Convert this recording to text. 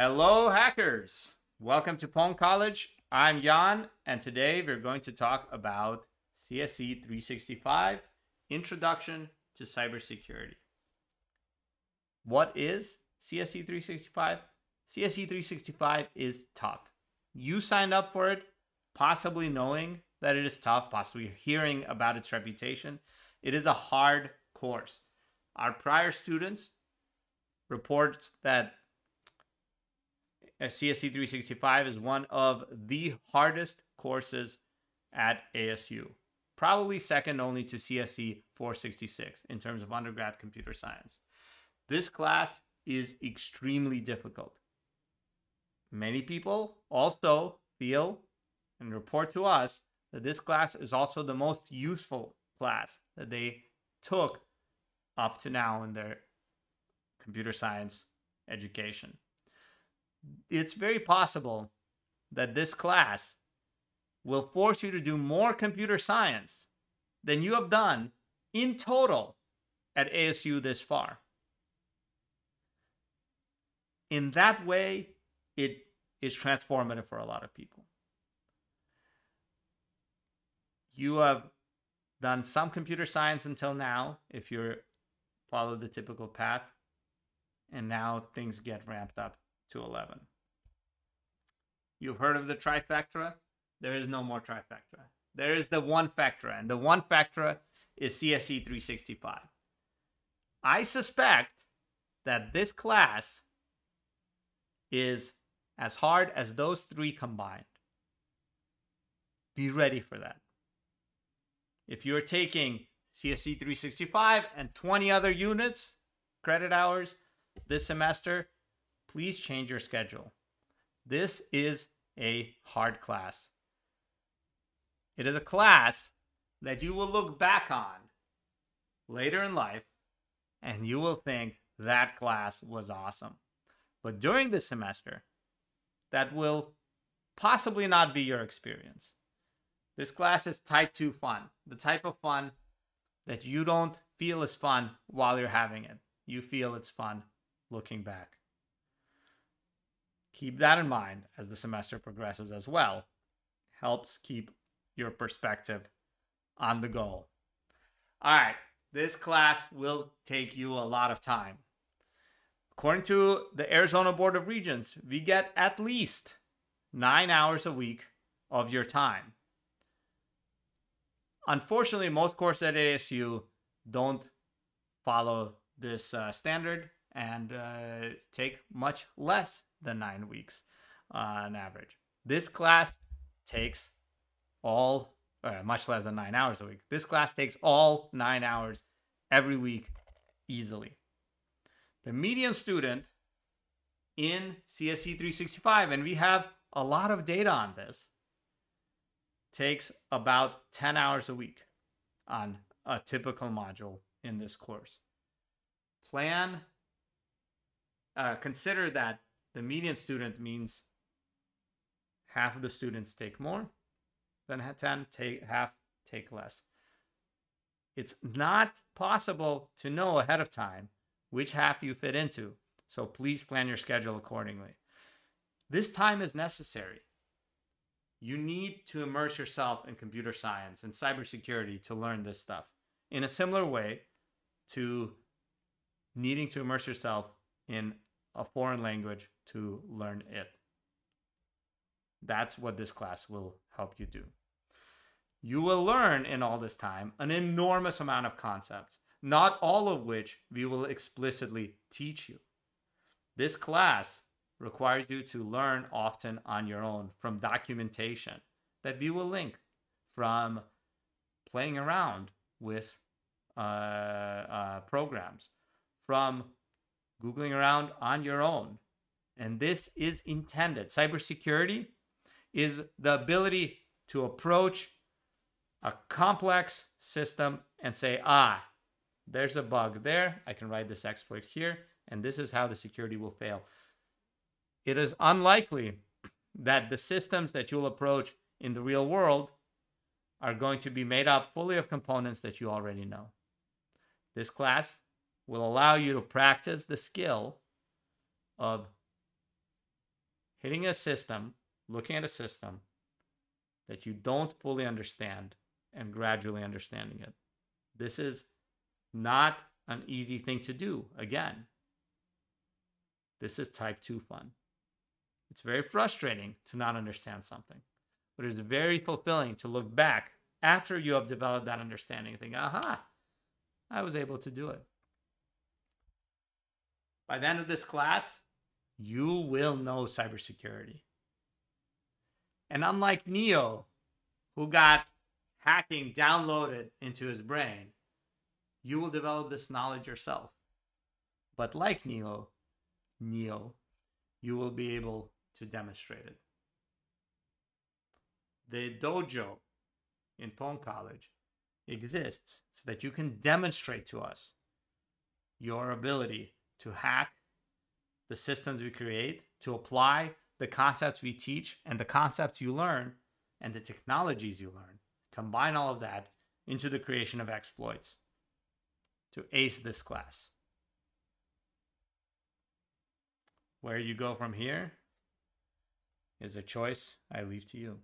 Hello, hackers. Welcome to Pwn College. I'm Jan, and today we're going to talk about CSE 365 Introduction to Cybersecurity. What is CSE 365? CSE 365 is tough. You signed up for it, possibly knowing that it is tough, possibly hearing about its reputation. It is a hard course. Our prior students report that CSE 365 is one of the hardest courses at ASU, probably second only to CSE 466 in terms of undergrad computer science. This class is extremely difficult. Many people also feel and report to us that this class is also the most useful class that they took up to now in their computer science education. It's very possible that this class will force you to do more computer science than you have done in total at ASU this far. In that way, it is transformative for a lot of people. You have done some computer science until now, if you're follow the typical path, and now things get ramped up to 11. You've heard of the trifecta? There is no more trifecta. There is the one factora, and the one factora is CSE 365. I suspect that this class is as hard as those three combined. Be ready for that. If you're taking CSE 365 and 20 other units, credit hours this semester, please change your schedule. This is a hard class. It is a class that you will look back on later in life and you will think that class was awesome. But during this semester, that will possibly not be your experience. This class is type 2 fun, the type of fun that you don't feel is fun while you're having it. You feel it's fun looking back. Keep that in mind as the semester progresses as well. Helps keep your perspective on the goal. All right, this class will take you a lot of time. According to the Arizona Board of Regents, we get at least nine hours a week of your time. Unfortunately, most courses at ASU don't follow this uh, standard and uh, take much less than nine weeks on average. This class takes all, uh, much less than nine hours a week. This class takes all nine hours every week easily. The median student in CSE 365, and we have a lot of data on this, takes about 10 hours a week on a typical module in this course. Plan, uh, consider that the median student means half of the students take more than 10, take half take less. It's not possible to know ahead of time which half you fit into, so please plan your schedule accordingly. This time is necessary. You need to immerse yourself in computer science and cybersecurity to learn this stuff in a similar way to needing to immerse yourself in a foreign language to learn it. That's what this class will help you do. You will learn in all this time an enormous amount of concepts, not all of which we will explicitly teach you. This class requires you to learn often on your own from documentation that we will link, from playing around with uh, uh, programs, from Googling around on your own. And this is intended. Cybersecurity is the ability to approach a complex system and say, ah, there's a bug there. I can write this exploit here. And this is how the security will fail. It is unlikely that the systems that you'll approach in the real world are going to be made up fully of components that you already know. This class will allow you to practice the skill of hitting a system, looking at a system that you don't fully understand and gradually understanding it. This is not an easy thing to do. Again, this is type 2 fun. It's very frustrating to not understand something, but it's very fulfilling to look back after you have developed that understanding and think, aha, I was able to do it. By the end of this class, you will know cybersecurity. And unlike Neo, who got hacking downloaded into his brain, you will develop this knowledge yourself. But like Neo, Neo, you will be able to demonstrate it. The dojo in Pwn College exists so that you can demonstrate to us your ability to hack the systems we create, to apply the concepts we teach and the concepts you learn and the technologies you learn. Combine all of that into the creation of exploits to ace this class. Where you go from here is a choice I leave to you.